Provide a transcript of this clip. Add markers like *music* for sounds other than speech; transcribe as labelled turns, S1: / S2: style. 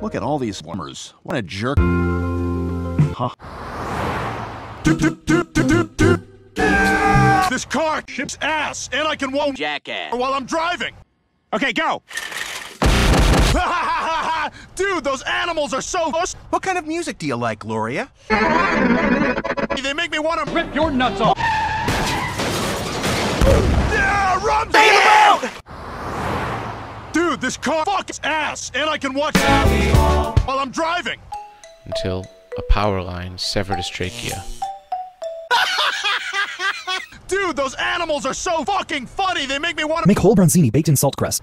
S1: Look at all these swimmers. What a jerk. Huh.
S2: This car ships ass, and I can walk
S3: Jackass.
S2: while I'm driving. Okay, go. *laughs* Dude, those animals are so.
S4: What kind of music do you like, Gloria?
S2: They make me want to rip your nuts off. This car fucks ass, and I can watch while I'm driving.
S5: until a power line severed his trachea. *laughs*
S2: Dude, those animals are so fucking funny. They make me want to.
S6: Make whole bronzini baked in salt crust.